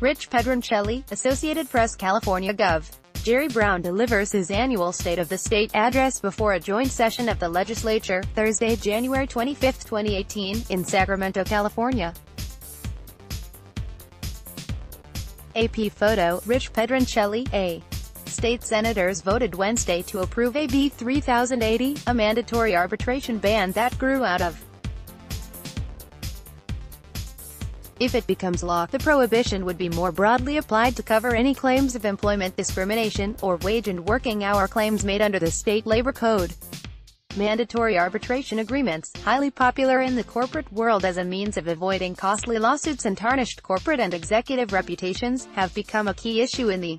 Rich Pedroncelli, Associated Press California Gov. Jerry Brown delivers his annual State of the State address before a joint session of the legislature, Thursday, January 25, 2018, in Sacramento, California. AP photo, Rich Pedroncelli, A. State senators voted Wednesday to approve AB 3080, a mandatory arbitration ban that grew out of If it becomes law, the prohibition would be more broadly applied to cover any claims of employment discrimination, or wage and working hour claims made under the state labor code. Mandatory arbitration agreements, highly popular in the corporate world as a means of avoiding costly lawsuits and tarnished corporate and executive reputations, have become a key issue in the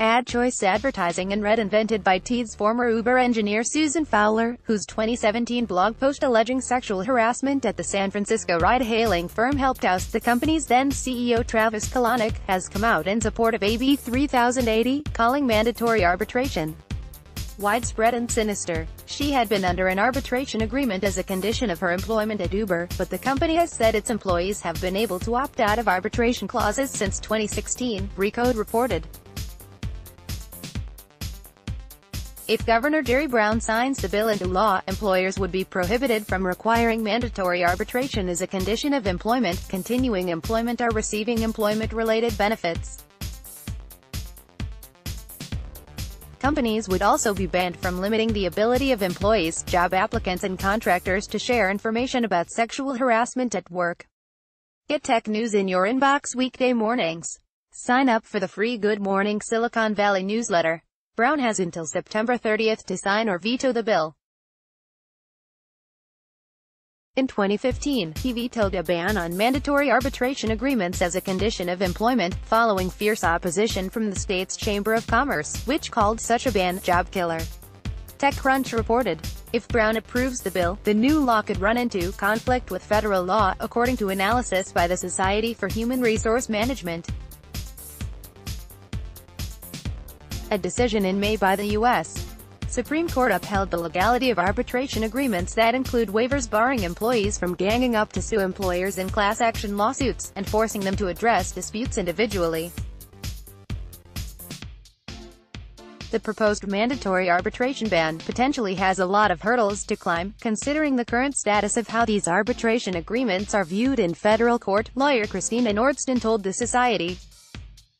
Ad choice advertising inRead invented by Teads former Uber engineer Susan Fowler, whose 2017 blog post alleging sexual harassment at the San Francisco ride-hailing firm helped oust the company's then CEO Travis Kalanick, has come out in support of AB 3080, calling mandatory arbitration widespread and sinister. She had been under an arbitration agreement as a condition of her employment at Uber, but the company has said its employees have been able to opt out of arbitration clauses since 2016, Recode reported. If Governor Jerry Brown signs the bill into law, employers would be prohibited from requiring mandatory arbitration as a condition of employment, continuing employment or receiving employment-related benefits. Companies would also be banned from limiting the ability of employees, job applicants and contractors to share information about sexual harassment at work. Get tech news in your inbox weekday mornings. Sign up for the free Good Morning Silicon Valley newsletter. Brown has until September 30 to sign or veto the bill. In 2015, he vetoed a ban on mandatory arbitration agreements as a condition of employment, following fierce opposition from the state's Chamber of Commerce, which called such a ban job killer. TechCrunch reported. If Brown approves the bill, the new law could run into conflict with federal law, according to analysis by the Society for Human Resource Management. A decision in May by the U.S. Supreme Court upheld the legality of arbitration agreements that include waivers barring employees from ganging up to sue employers in class action lawsuits, and forcing them to address disputes individually. The proposed mandatory arbitration ban potentially has a lot of hurdles to climb, considering the current status of how these arbitration agreements are viewed in federal court, lawyer Christina Nordsten told the Society.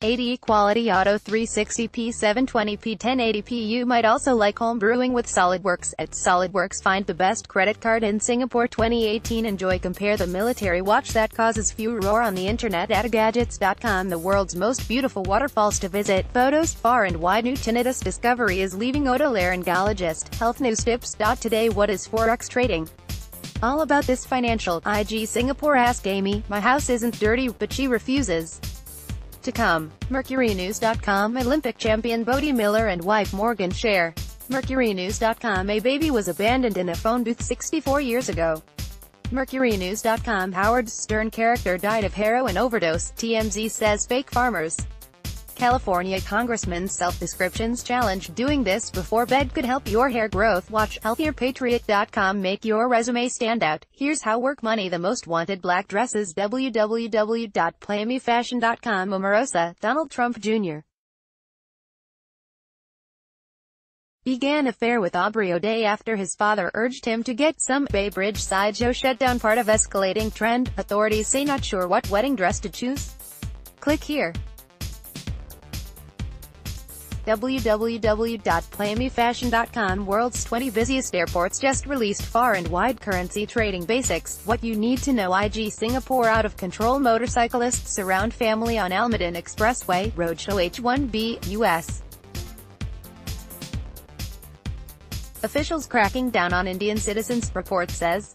80 Quality Auto 360p 720p 1080p You might also like home brewing with SolidWorks. At SolidWorks find the best credit card in Singapore 2018 Enjoy Compare the military watch that causes furor on the internet at gadgets.com The world's most beautiful waterfalls to visit. Photos far and wide New tinnitus discovery is leaving otolaryngologist. Health news tips. Today what is Forex trading? All about this financial. IG Singapore Ask Amy, my house isn't dirty, but she refuses. To come. MercuryNews.com Olympic champion Bode Miller and wife Morgan share. MercuryNews.com A baby was abandoned in a phone booth 64 years ago. MercuryNews.com Howard Stern character died of heroin overdose, TMZ says fake farmers. California Congressman's self-descriptions challenge doing this before bed could help your hair growth. Watch healthierpatriot.com make your resume stand out. Here's how work money the most wanted black dresses www.playmefashion.com Omarosa, Donald Trump Jr. began affair with Aubrey O'Day after his father urged him to get some Bay Bridge sideshow shutdown part of escalating trend. Authorities say not sure what wedding dress to choose. Click here www.playmefashion.com World's 20 busiest airports just released far and wide currency trading basics. What you need to know IG Singapore out of control motorcyclists surround family on Almaden Expressway, Roadshow H1B, US. Officials cracking down on Indian citizens, report says.